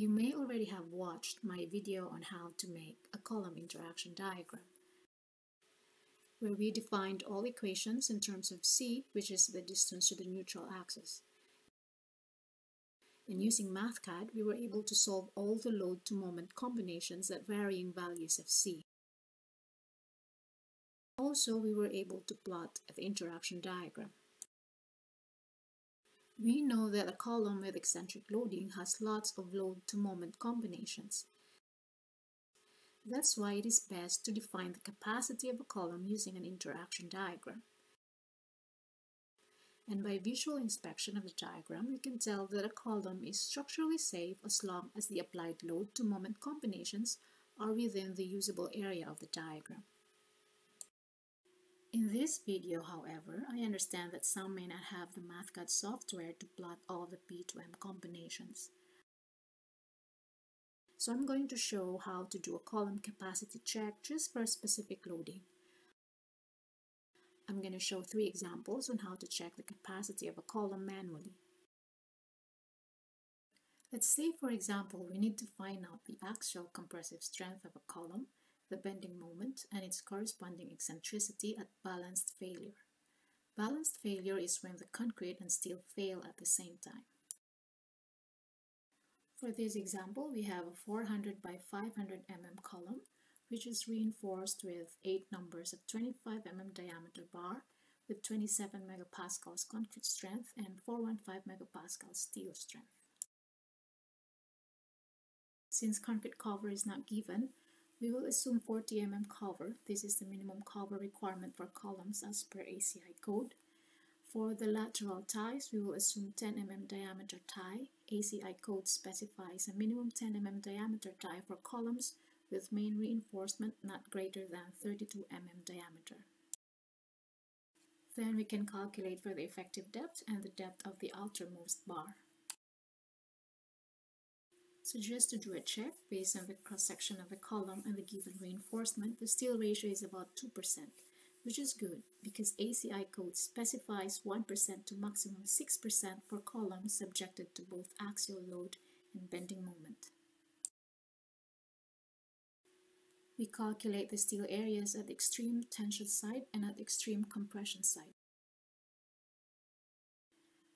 You may already have watched my video on how to make a column interaction diagram, where we defined all equations in terms of c, which is the distance to the neutral axis. And using MathCAD, we were able to solve all the load to moment combinations at varying values of c. Also, we were able to plot the interaction diagram. We know that a column with eccentric loading has lots of load to moment combinations. That's why it is best to define the capacity of a column using an interaction diagram. And by visual inspection of the diagram, we can tell that a column is structurally safe as long as the applied load to moment combinations are within the usable area of the diagram. In this video, however, I understand that some may not have the MathCAD software to plot all the P2M combinations. So I'm going to show how to do a column capacity check just for a specific loading. I'm going to show three examples on how to check the capacity of a column manually. Let's say, for example, we need to find out the actual compressive strength of a column the bending moment and its corresponding eccentricity at balanced failure. Balanced failure is when the concrete and steel fail at the same time. For this example, we have a 400 by 500 mm column, which is reinforced with 8 numbers of 25 mm diameter bar with 27 megapascals concrete strength and 415 megapascals steel strength. Since concrete cover is not given, we will assume 40 mm cover. This is the minimum cover requirement for columns as per ACI code. For the lateral ties, we will assume 10 mm diameter tie. ACI code specifies a minimum 10 mm diameter tie for columns with main reinforcement not greater than 32 mm diameter. Then we can calculate for the effective depth and the depth of the outermost bar. Just to do a check based on the cross-section of the column and the given reinforcement, the steel ratio is about 2%, which is good because ACI code specifies 1% to maximum 6% for columns subjected to both axial load and bending moment. We calculate the steel areas at the extreme tension side and at the extreme compression side.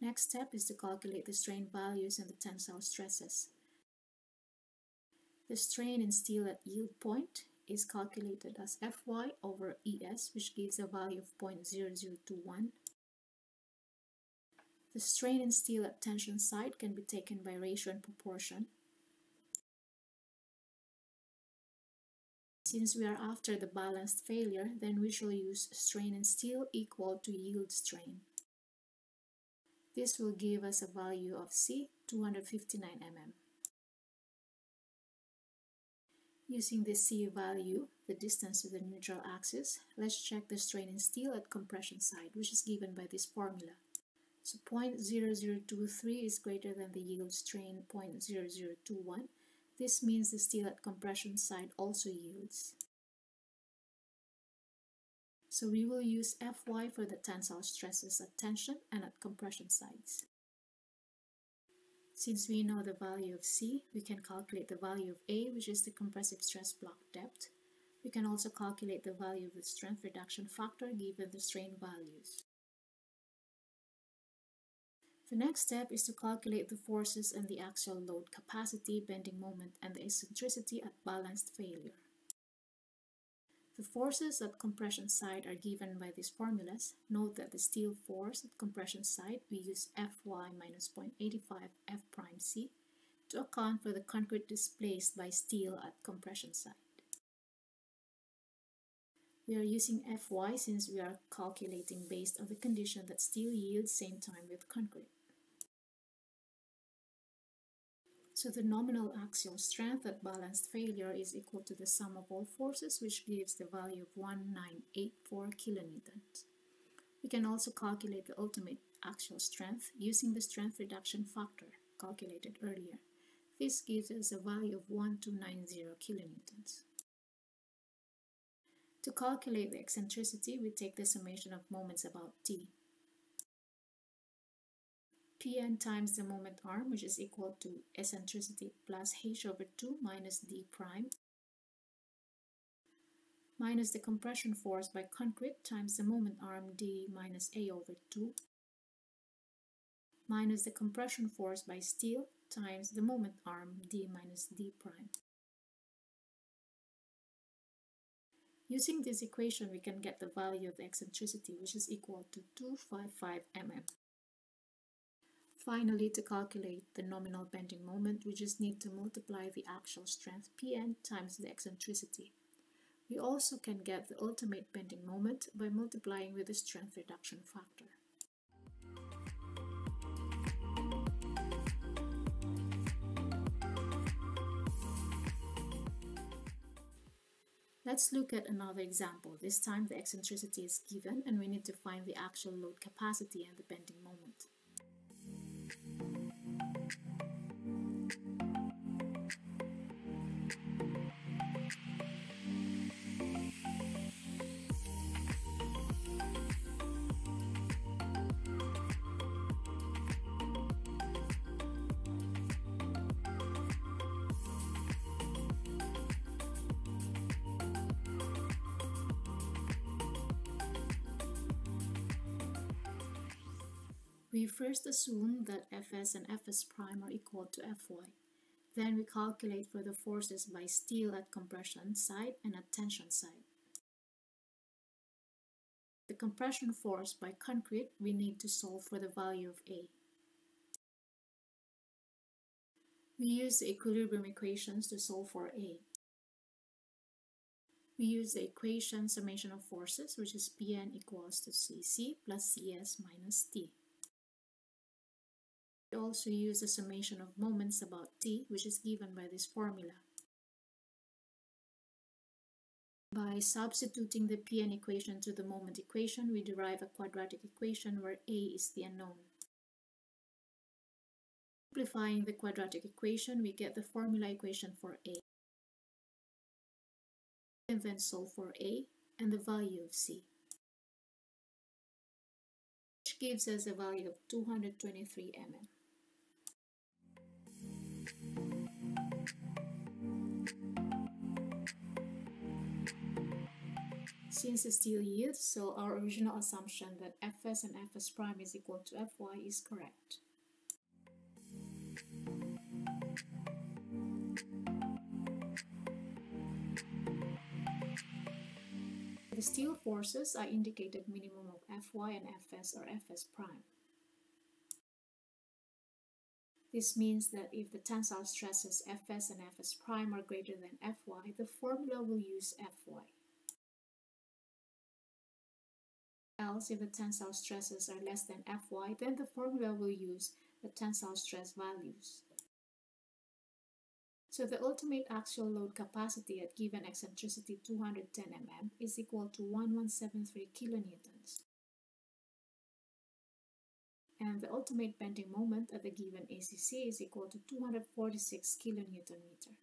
Next step is to calculate the strain values and the tensile stresses. The strain in steel at yield point is calculated as Fy over Es, which gives a value of 0.0021. The strain in steel at tension side can be taken by ratio and proportion. Since we are after the balanced failure, then we shall use strain in steel equal to yield strain. This will give us a value of C, 259 mm. Using the C value, the distance to the neutral axis, let's check the strain in steel at compression side, which is given by this formula. So 0.0023 is greater than the yield strain 0.0021. This means the steel at compression side also yields. So we will use Fy for the tensile stresses at tension and at compression sides. Since we know the value of C, we can calculate the value of A, which is the compressive stress block depth. We can also calculate the value of the strength reduction factor given the strain values. The next step is to calculate the forces and the axial load capacity, bending moment, and the eccentricity at balanced failure. The forces at compression side are given by these formulas. Note that the steel force at compression side, we use Fy minus 0.85 F prime C to account for the concrete displaced by steel at compression side. We are using Fy since we are calculating based on the condition that steel yields same time with concrete. So the nominal axial strength at balanced failure is equal to the sum of all forces, which gives the value of 1984 kilonewtons. We can also calculate the ultimate axial strength using the strength reduction factor calculated earlier. This gives us a value of 1290 kilonewtons. To calculate the eccentricity, we take the summation of moments about t. Pn times the moment arm, which is equal to eccentricity plus h over 2 minus d prime, minus the compression force by concrete times the moment arm d minus a over 2, minus the compression force by steel times the moment arm d minus d prime. Using this equation, we can get the value of the eccentricity, which is equal to 255 mm. Finally, to calculate the nominal bending moment, we just need to multiply the actual strength Pn times the eccentricity. We also can get the ultimate bending moment by multiplying with the strength reduction factor. Let's look at another example. This time the eccentricity is given and we need to find the actual load capacity and the bending We first assume that Fs and Fs prime are equal to Fy. Then we calculate for the forces by steel at compression side and at tension side. The compression force by concrete, we need to solve for the value of A. We use the equilibrium equations to solve for A. We use the equation summation of forces, which is Pn equals to Cc plus Cs minus T. We also use the summation of moments about t, which is given by this formula. By substituting the Pn equation to the moment equation, we derive a quadratic equation where a is the unknown. Simplifying the quadratic equation, we get the formula equation for a. And then solve for a and the value of c which gives us a value of 223 mm. Since steel yields, so our original assumption that Fs and Fs prime is equal to Fy is correct. The steel forces are indicated minimum of Fy and Fs or Fs prime. This means that if the tensile stresses Fs and Fs prime are greater than Fy, the formula will use Fy. Else, if the tensile stresses are less than Fy, then the formula will use the tensile stress values. So the ultimate axial load capacity at given eccentricity 210 mm is equal to 1173 kilonewtons. And the ultimate bending moment at the given ACC is equal to 246 kilonewton meter.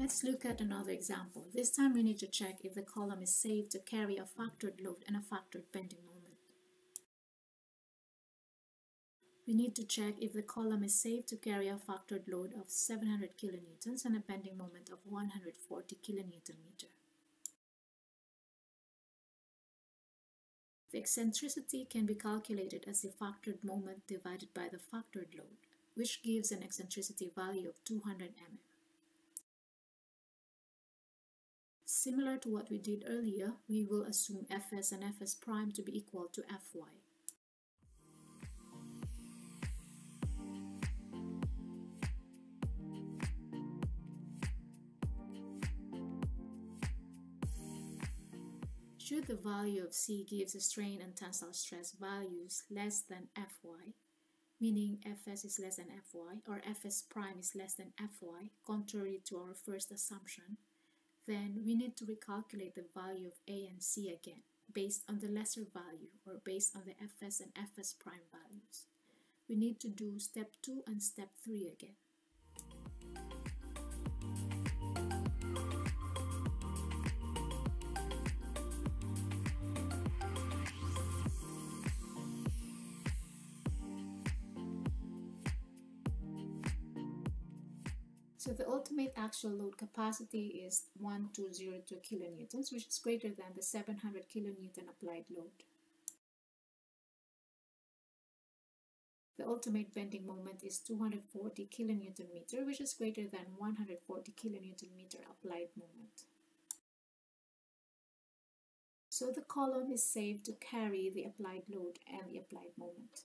Let's look at another example. This time we need to check if the column is safe to carry a factored load and a factored bending moment. We need to check if the column is safe to carry a factored load of 700 kilonewtons and a bending moment of 140 kilonewton meter. The eccentricity can be calculated as the factored moment divided by the factored load, which gives an eccentricity value of 200 mm. Similar to what we did earlier, we will assume Fs and Fs prime to be equal to Fy. Should the value of C gives the strain and tensile stress values less than Fy, meaning Fs is less than Fy or Fs prime is less than Fy, contrary to our first assumption, then we need to recalculate the value of A and C again, based on the lesser value or based on the Fs and Fs prime values. We need to do step 2 and step 3 again. So the ultimate axial load capacity is 1202 kilonewtons, which is greater than the 700 kilonewton applied load. The ultimate bending moment is 240 kilonewton meter, which is greater than 140 kilonewton meter applied moment. So the column is safe to carry the applied load and the applied moment.